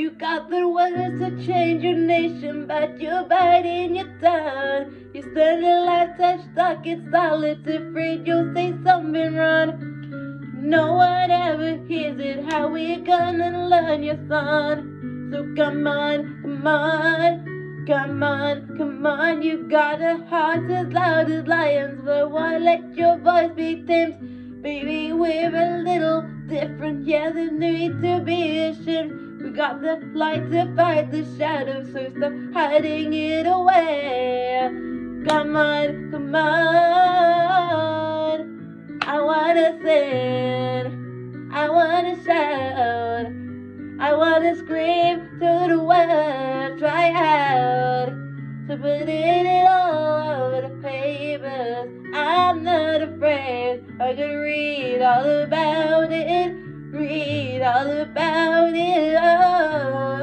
You got the words to change your nation, but you're biting your tongue. You stand life touch stuck, it's solid, afraid you'll say something wrong. No one ever hears it, how we gonna learn your son? So come on, come on, come on, come on. You got a heart as loud as lions, but won't let your voice be tamed. Baby, we're a little different, yeah, there's no need to be a shift. We got the light to fight the shadows, so stop hiding it away. Come on, come on. I wanna sing, I wanna shout, I wanna scream to the world, try out to put it all over the papers. I'm not I can read all about it read all about it. Oh,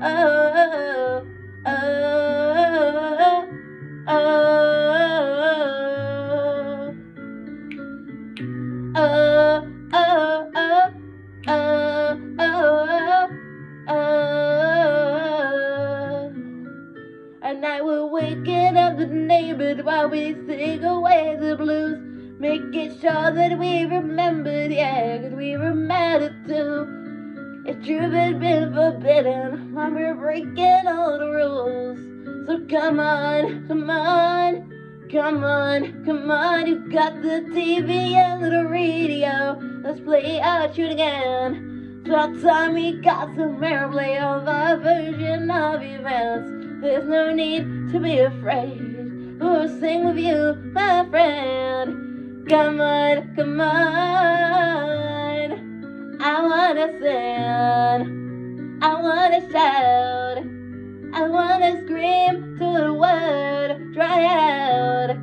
oh, oh, oh, oh, oh, oh, oh, oh, oh. And I will waken up the neighbors while we sing away the blues. Making sure that we remembered, yeah, cause we were mad at too. If truth had been forbidden, when we're breaking all the rules. So come on, come on, come on, come on. You got the TV and the radio. Let's play our tune again. We got some airplay of our version of events. There's no need to be afraid. We'll sing with you, my friend. Come on, come on. I wanna sing. I wanna shout. I wanna scream to the world, dry out.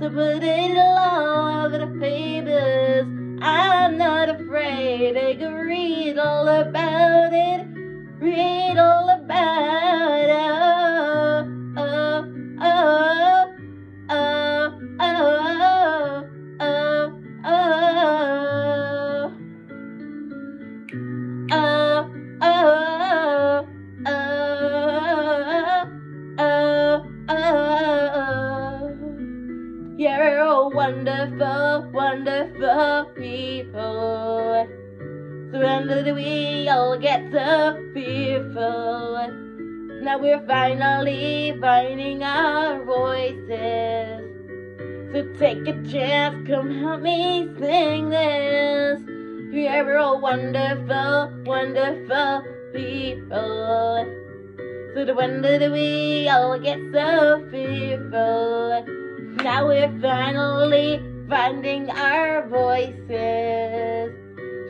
So put it all over the papers. I'm not afraid. They can read all about it. Read all about it. Wonderful, wonderful people. Did we all get so fearful? Now we're finally finding our voices. So take a chance, come help me sing this. You're all wonderful, wonderful people. So when did we all get so fearful? Now we're finally finding our voices.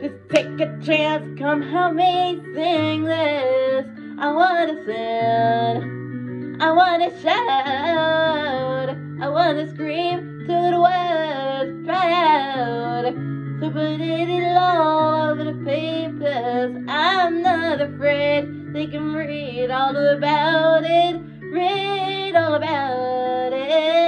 Just take a chance, come help me sing this. I wanna sing, I wanna shout, I wanna scream to the world try out. So put it all over the papers. I'm not afraid, they can read all about it, read all about it.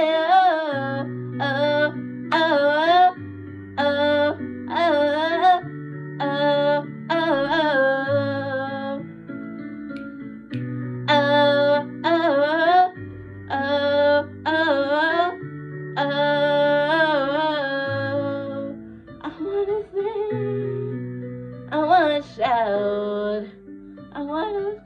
Shout. I wanna